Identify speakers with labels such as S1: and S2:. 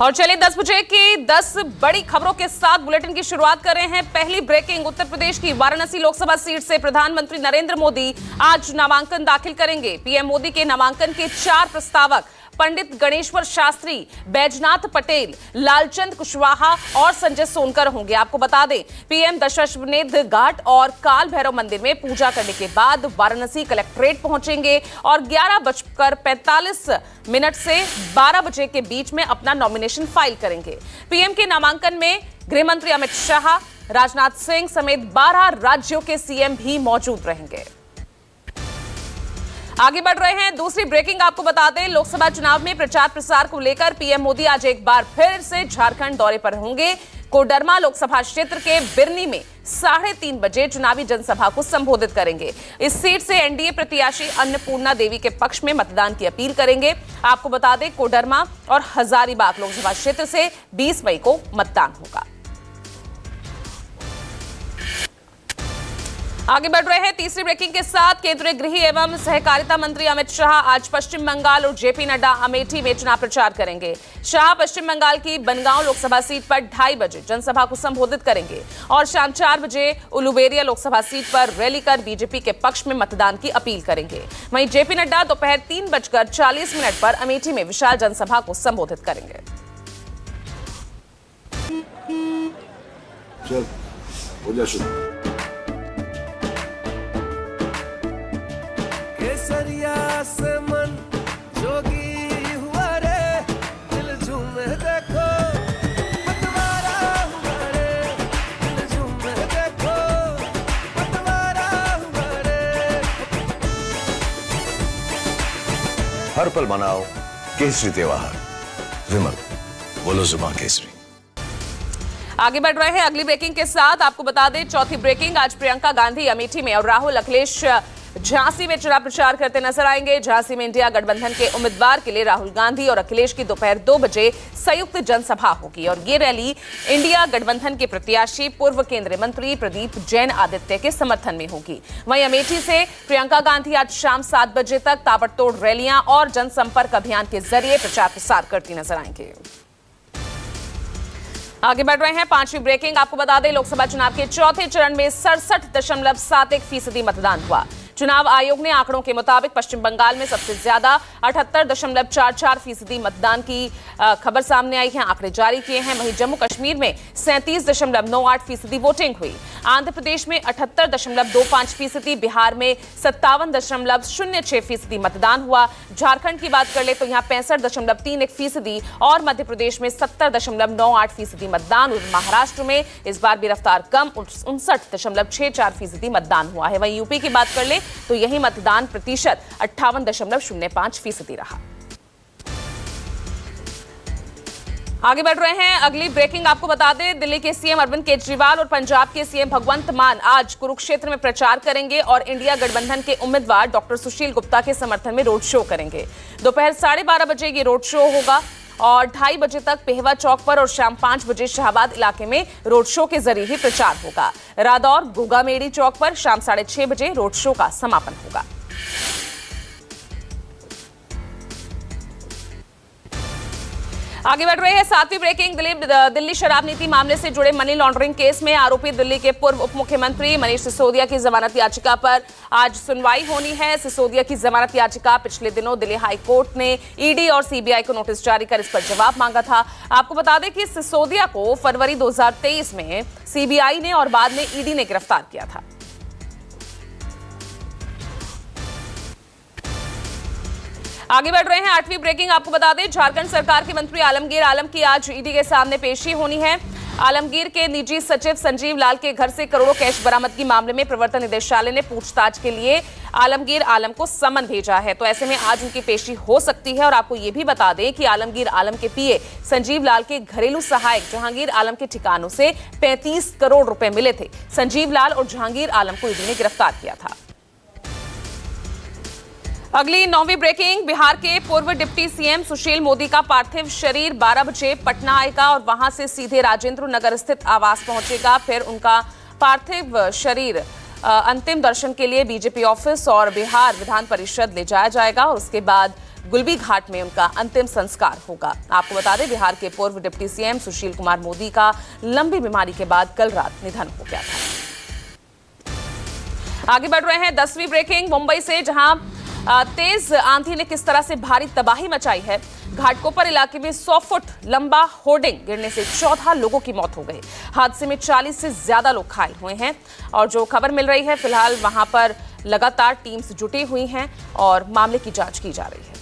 S1: और चलिए 10 बजे की 10 बड़ी खबरों के साथ बुलेटिन की शुरुआत कर रहे हैं। पहली ब्रेकिंग, उत्तर प्रदेश की वाराणसी लोकसभा सीट से प्रधानमंत्री नरेंद्र मोदी आज नामांकन दाखिल करेंगे। पीएम मोदी के नामांकन के चार प्रस्तावक पंडित गणेश्वर शास्त्री, बैजनाथ पटेल, लालचंद कुशवाहा और संजय सोनकर होंगे। आपको बता दें, पीएम दशाश्वमेध घाट और काल भैरव मंदिर में पूजा करने के बाद वाराणसी कलेक्ट्रेट पहुँचेंगे और ग्यारह बजकर पैंतालीस मिनट से 12 बजे के बीच में अपना नॉमिनेशन फ़ाइल करेंगे। पीएम के नामांकन में गृह मंत्री अमित शाह, राजनाथ सिंह समेत 12 राज्यों के सीएम भी मौजूद रहेंगे। आगे बढ़ रहे हैं, दूसरी ब्रेकिंग आपको बता दें लोकसभा चुनाव में प्रचार प्रसार को लेकर पीएम मोदी आज एक बार फिर से झारखंड दौरे पर होंगे। कोडरमा लोकसभा क्षेत्र के बिरनी में साढ़े तीन बजे चुनावी जनसभा को संबोधित करेंगे। इस सीट से एनडीए प्रत्याशी अन्नपूर्णा देवी के पक्ष में मतदान की अपील करेंगे। आपको बता दें, कोडरमा और हजारीबाग लोकसभा क्षेत्र से 20 मई को मतदान होगा। आगे बढ़ रहे हैं तीसरी ब्रेकिंग के साथ केंद्रीय गृह एवं सहकारिता मंत्री अमित शाह आज पश्चिम बंगाल और जेपी नड्डा अमेठी में चुनाव प्रचार करेंगे। शाह पश्चिम बंगाल की बनगांव लोकसभा सीट पर ढाई बजे जनसभा को संबोधित करेंगे और शाम चार बजे उलुबेरिया लोकसभा सीट पर रैली कर बीजेपी के पक्ष में मतदान की अपील करेंगे। वहीं जेपी नड्डा दोपहर तीन बजकर चालीस मिनट पर अमेठी में विशाल जनसभा को संबोधित करेंगे।
S2: चल
S3: केसरिया से मन जोगी हुआ रे। दिल झूमे देखो पतवारा हुआ रे। दिल झूमे देखो पतवारा हुआ रे।
S4: हर पल मनाओ केसरी त्योहार। विमल बोलो जुमा केसरी।
S1: आगे बढ़ रहे हैं अगली ब्रेकिंग के साथ आपको बता दें चौथी ब्रेकिंग आज प्रियंका गांधी अमेठी में और राहुल अखिलेश झांसी में चुनाव प्रचार करते नज़र आएँगे। झांसी में इंडिया गठबंधन के उम्मीदवार के लिए राहुल गांधी और अखिलेश की दोपहर दो बजे संयुक्त जनसभा होगी। और ये रैली इंडिया गठबंधन के प्रत्याशी, पूर्व केंद्रीय मंत्री प्रदीप जैन आदित्य के समर्थन में होगी। वहीं अमेठी से प्रियंका गांधी आज शाम सात बजे तक ताबड़तोड़ रैलियाँ और जनसंपर्क अभियान के ज़रिए प्रचार प्रसार करती नज़र आएँगे। आगे बढ़ रहे हैं पांचवी ब्रेकिंग। आपको बता दें, लोकसभा चुनाव के चौथे चरण में सड़सठ दशमलव सात एक फ़ीसदी मतदान हुआ। चुनाव आयोग ने आंकड़ों के मुताबिक पश्चिम बंगाल में सबसे ज़्यादा अठहत्तर दशमलव चार चार फ़ीसदी मतदान की खबर सामने आई है। आंकड़े जारी किए हैं। वहीं जम्मू कश्मीर में सैंतीस दशमलव नौ आठ फ़ीसदी वोटिंग हुई। आंध्र प्रदेश में अठहत्तर दशमलव दो पाँच फ़ीसदी, बिहार में सत्तावन दशमलव शून्य छह फ़ीसदी मतदान हुआ। झारखंड की बात कर ले तो यहाँ पैंसठ दशमलव तीन एक फ़ीसदी और मध्य प्रदेश में सत्तर दशमलव नौ आठ फ़ीसदी मतदान और महाराष्ट्र में इस बार भी रफ्तार कम, उनसठ दशमलव छह चार फ़ीसदी मतदान हुआ है। वहीं यूपी की बात कर ले तो यही मतदान प्रतिशत अट्ठावन दशमलव शून्य पाँच फ़ीसदी रहा। आगे बढ़ रहे हैं, अगली ब्रेकिंग आपको बता दें, दिल्ली के सीएम अरविंद केजरीवाल और पंजाब के सीएम भगवंत मान आज कुरुक्षेत्र में प्रचार करेंगे और इंडिया गठबंधन के उम्मीदवार डॉक्टर सुशील गुप्ता के समर्थन में रोड शो करेंगे। दोपहर साढ़े बारह बजे ये रोड शो होगा। और ढाई बजे तक पेहवा चौक पर और शाम पाँच बजे शाहबाद इलाके में रोड शो के ज़रिए ही प्रचार होगा। रादौर, गोगामेड़ी चौक पर शाम साढ़े छह बजे रोड शो का समापन होगा। आगे बढ़ रहे हैं सातवीं ब्रेकिंग दिल्ली दिल्ली शराब नीति मामले से जुड़े मनी लॉन्ड्रिंग केस में आरोपी दिल्ली के पूर्व उप मुख्यमंत्री मनीष सिसोदिया की जमानत याचिका पर आज सुनवाई होनी है। सिसोदिया की जमानत याचिका पिछले दिनों दिल्ली हाईकोर्ट ने ईडी और सीबीआई को नोटिस जारी कर इस पर जवाब मांगा था। आपको बता दें कि सिसोदिया को फरवरी दो हज़ार तेईस में सीबीआई ने और बाद में ईडी ने गिरफ़्तार किया था। आगे बढ़ रहे हैं, आठवीं ब्रेकिंग आपको बता दें, झारखंड सरकार के मंत्री आलमगीर, आलम की आज ईडी के सामने पेशी होनी है। आलमगीर के निजी सचिव संजीव लाल के घर से करोड़ों कैश बरामदगी मामले में प्रवर्तन निदेशालय ने पूछताछ के लिए आलमगीर, आलम को समन भेजा है। तो ऐसे में आज उनकी पेशी हो सकती है और आपको यह भी बता दें कि आलमगीर, आलम के पीए संजीव लाल के घरेलू सहायक जहांगीर, आलम के ठिकानों से 35 करोड़ रुपए मिले थे। संजीव लाल और जहांगीर, आलम को ईडी ने गिरफ़्तार किया था। अगली नौवीं ब्रेकिंग बिहार के पूर्व डिप्टी सीएम सुशील मोदी का पार्थिव शरीर 12 बजे पटना आएगा और वहाँ से सीधे राजेंद्र नगर स्थित आवास पहुंचेगा। फिर उनका पार्थिव शरीर अंतिम दर्शन के लिए बीजेपी ऑफ़िस और बिहार विधान परिषद ले जाया जाएगा और उसके बाद गुलबी घाट में उनका अंतिम संस्कार होगा। आपको बता दें, बिहार के पूर्व डिप्टी सीएम सुशील कुमार मोदी का लंबी बीमारी के बाद कल रात निधन हो गया था। आगे बढ़ रहे हैं दसवीं ब्रेकिंग मुंबई से, जहाँ तेज आंधी ने किस तरह से भारी तबाही मचाई है? घाटकोपर इलाके में 100 फुट लंबा होर्डिंग गिरने से 14 लोगों की मौत हो गई। हादसे में 40 से ज़्यादा लोग घायल हुए हैं और जो खबर मिल रही है, फ़िलहाल वहाँ पर लगातार टीम्स जुटी हुई हैं और मामले की जाँच की जा रही है।